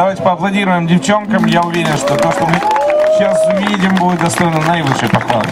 Давайте поаплодируем девчонкам. Я уверен, что то, что мы сейчас увидим, будет достойно наивысшей похвалы.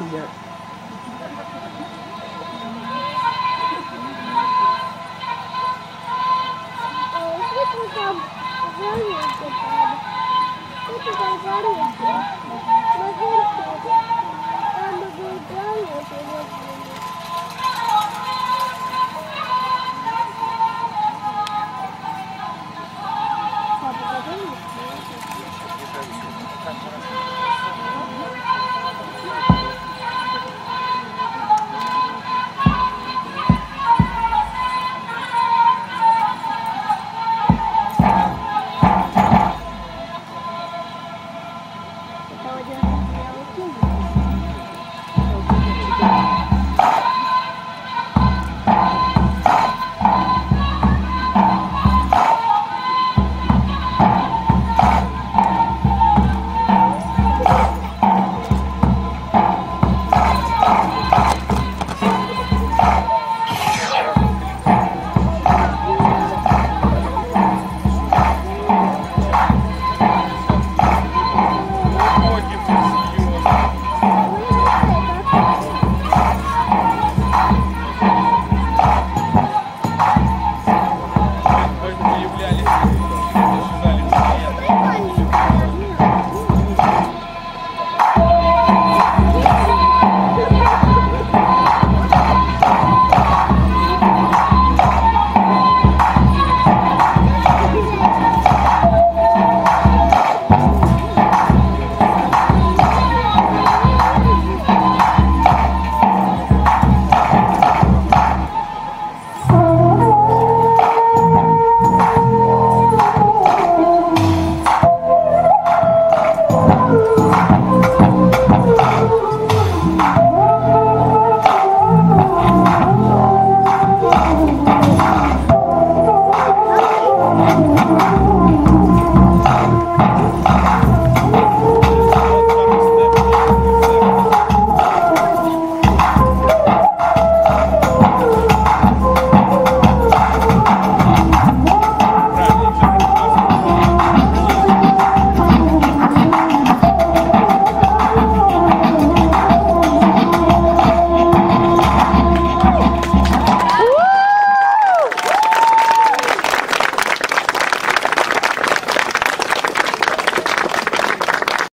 to yet. Oh, this is a very good bed. This is a very good bed.